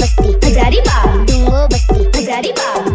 Basti Hazaribagh. डूंगो Basti Hazaribagh